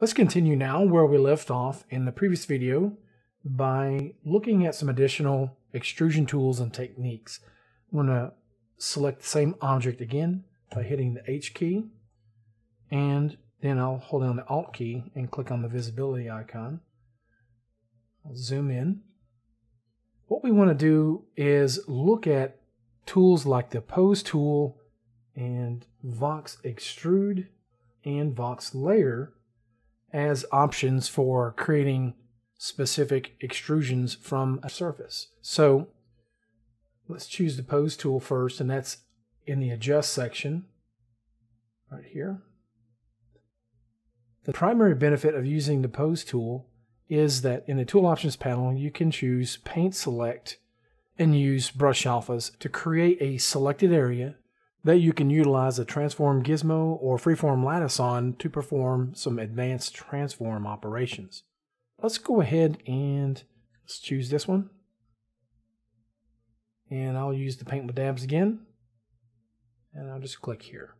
Let's continue now where we left off in the previous video by looking at some additional extrusion tools and techniques. I'm going to select the same object again by hitting the H key and then I'll hold down the Alt key and click on the visibility icon. I'll zoom in. What we want to do is look at tools like the Pose tool and Vox Extrude and Vox Layer as options for creating specific extrusions from a surface. So let's choose the Pose tool first, and that's in the Adjust section right here. The primary benefit of using the Pose tool is that in the Tool Options panel, you can choose Paint Select and use Brush Alphas to create a selected area that you can utilize a transform gizmo or freeform lattice on to perform some advanced transform operations. Let's go ahead and let's choose this one. And I'll use the paint with dabs again. And I'll just click here.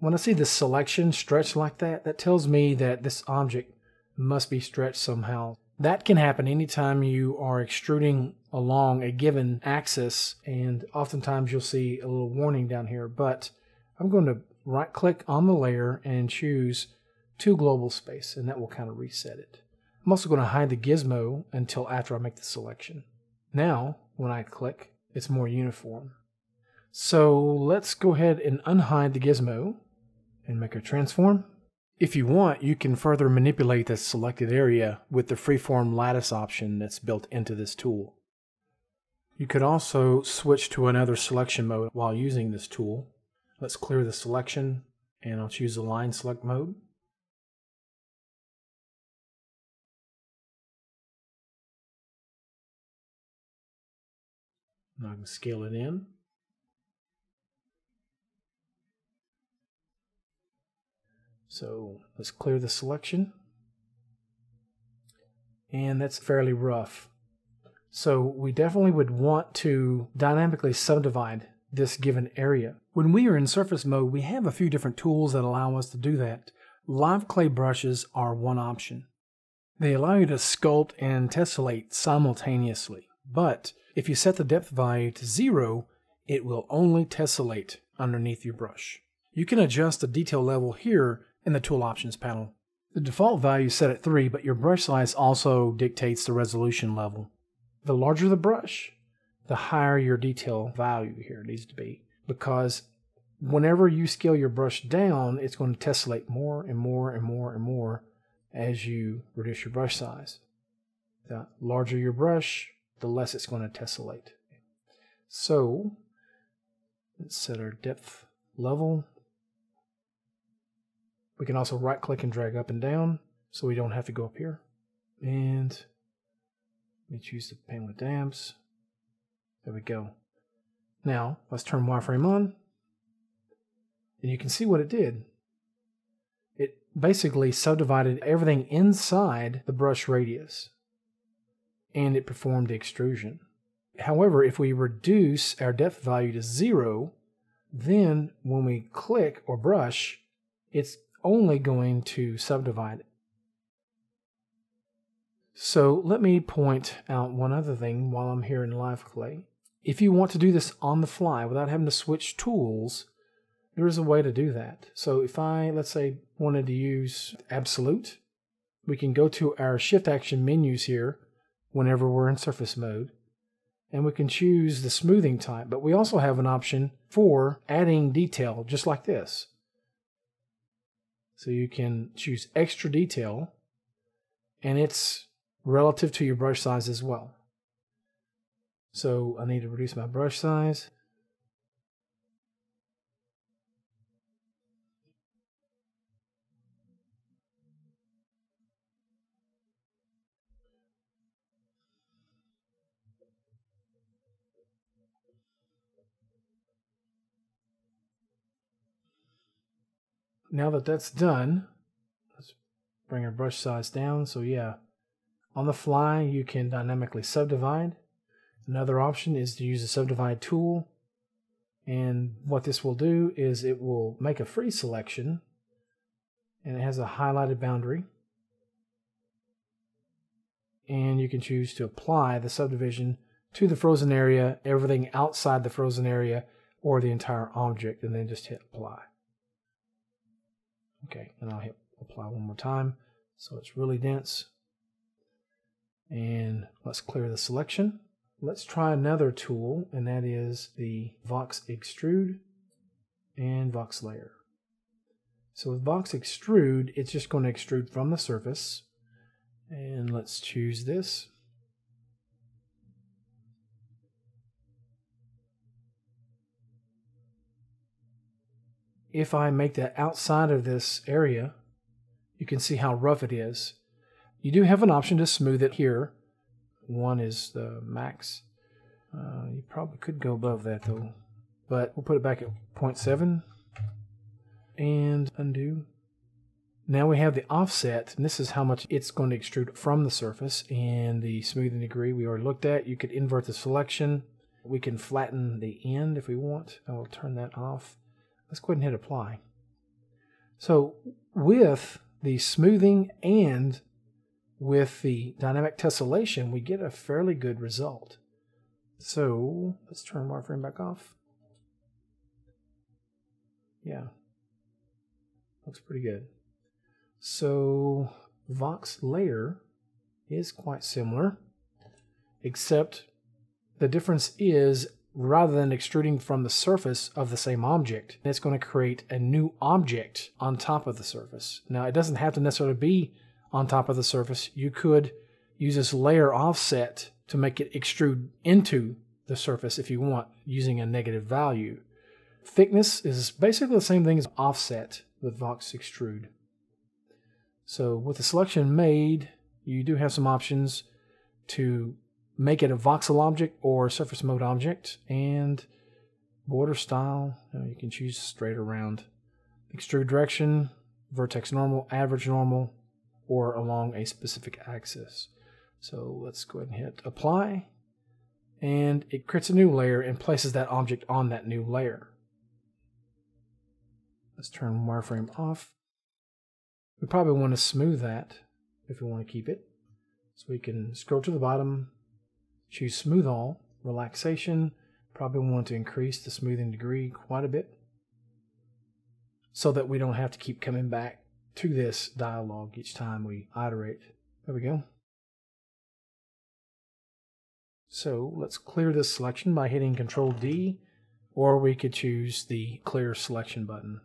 When I see the selection stretched like that, that tells me that this object must be stretched somehow. That can happen anytime you are extruding along a given axis and oftentimes you'll see a little warning down here but I'm going to right click on the layer and choose to global space and that will kind of reset it. I'm also going to hide the gizmo until after I make the selection. Now when I click it's more uniform. So let's go ahead and unhide the gizmo and make a transform. If you want, you can further manipulate the selected area with the freeform lattice option that's built into this tool. You could also switch to another selection mode while using this tool. Let's clear the selection and I'll choose the line select mode. Now I can scale it in. So let's clear the selection. And that's fairly rough. So we definitely would want to dynamically subdivide this given area. When we are in surface mode, we have a few different tools that allow us to do that. Live clay brushes are one option. They allow you to sculpt and tessellate simultaneously, but if you set the depth value to zero, it will only tessellate underneath your brush. You can adjust the detail level here in the Tool Options panel. The default value is set at 3, but your brush size also dictates the resolution level. The larger the brush, the higher your detail value here needs to be, because whenever you scale your brush down, it's going to tessellate more and more and more and more as you reduce your brush size. The larger your brush, the less it's going to tessellate. So, let's set our depth level we can also right click and drag up and down so we don't have to go up here. And let me choose the paint with dabs. There we go. Now let's turn wireframe on. And you can see what it did. It basically subdivided everything inside the brush radius. And it performed the extrusion. However, if we reduce our depth value to zero, then when we click or brush, it's only going to subdivide. So let me point out one other thing while I'm here in Live Clay. If you want to do this on the fly without having to switch tools, there is a way to do that. So if I, let's say, wanted to use Absolute, we can go to our Shift Action menus here whenever we're in surface mode, and we can choose the smoothing type, but we also have an option for adding detail just like this. So you can choose extra detail and it's relative to your brush size as well. So I need to reduce my brush size. Now that that's done, let's bring our brush size down. So yeah, on the fly, you can dynamically subdivide. Another option is to use the subdivide tool. And what this will do is it will make a free selection and it has a highlighted boundary. And you can choose to apply the subdivision to the frozen area, everything outside the frozen area, or the entire object, and then just hit apply. Okay, and I'll hit apply one more time so it's really dense. And let's clear the selection. Let's try another tool, and that is the Vox Extrude and Vox Layer. So with Vox Extrude, it's just going to extrude from the surface. And let's choose this. If I make that outside of this area, you can see how rough it is. You do have an option to smooth it here. One is the max. Uh, you probably could go above that though. But we'll put it back at 0.7 and undo. Now we have the offset, and this is how much it's going to extrude from the surface. And the smoothing degree we already looked at. You could invert the selection. We can flatten the end if we want. I will turn that off. Let's go ahead and hit apply. So with the smoothing and with the dynamic tessellation, we get a fairly good result. So let's turn wireframe back off. Yeah, looks pretty good. So Vox layer is quite similar, except the difference is rather than extruding from the surface of the same object, it's going to create a new object on top of the surface. Now, it doesn't have to necessarily be on top of the surface. You could use this layer offset to make it extrude into the surface if you want, using a negative value. Thickness is basically the same thing as offset with Vox Extrude. So with the selection made, you do have some options to make it a voxel object or surface mode object and border style you, can choose straight around. Extrude direction vertex normal average normal or along a specific axis. So let's go ahead and hit apply and it creates a new layer and places that object on that new layer. Let's turn wireframe off. We probably want to smooth that if we want to keep it. So we can scroll to the bottom Choose Smooth All, Relaxation. Probably want to increase the smoothing degree quite a bit so that we don't have to keep coming back to this dialog each time we iterate. There we go. So let's clear this selection by hitting Control D, or we could choose the clear selection button.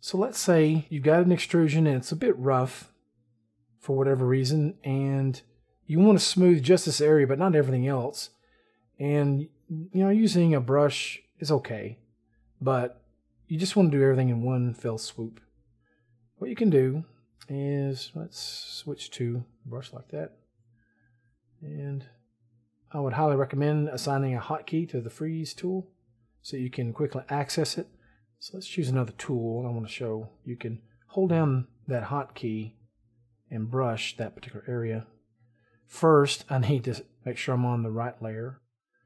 So let's say you've got an extrusion and it's a bit rough for whatever reason, and you want to smooth just this area, but not everything else. And, you know, using a brush is okay, but you just want to do everything in one fell swoop. What you can do is, let's switch to brush like that. And I would highly recommend assigning a hotkey to the freeze tool so you can quickly access it. So let's choose another tool I want to show. You can hold down that hotkey and brush that particular area First, I need to make sure I'm on the right layer.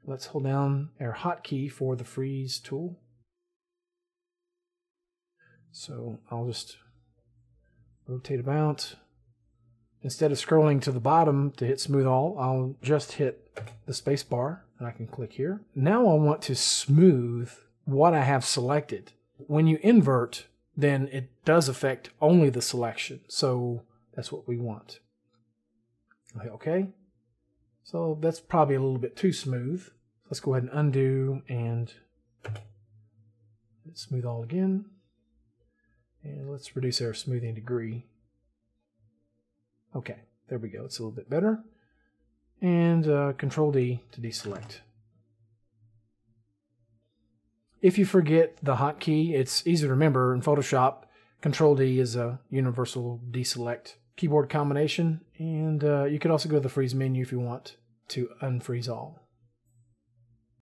Let's hold down our hotkey for the freeze tool. So I'll just rotate about. Instead of scrolling to the bottom to hit smooth all, I'll just hit the space bar and I can click here. Now I want to smooth what I have selected. When you invert, then it does affect only the selection. So that's what we want. Okay, so that's probably a little bit too smooth. Let's go ahead and undo and smooth all again. And let's reduce our smoothing degree. Okay, there we go. It's a little bit better. And uh, Control D to deselect. If you forget the hotkey, it's easy to remember in Photoshop. Control D is a universal deselect keyboard combination. And uh, you could also go to the freeze menu if you want to unfreeze all.